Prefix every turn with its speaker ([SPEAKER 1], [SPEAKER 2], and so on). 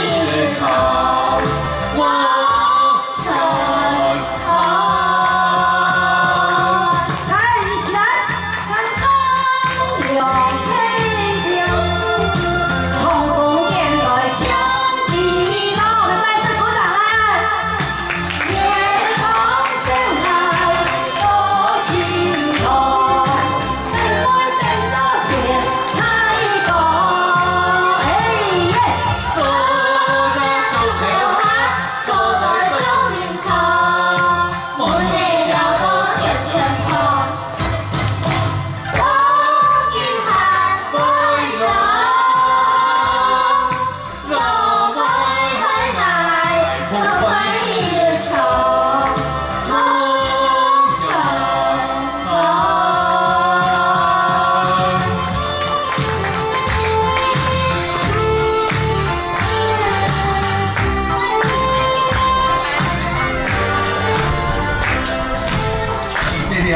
[SPEAKER 1] 谢谢啊。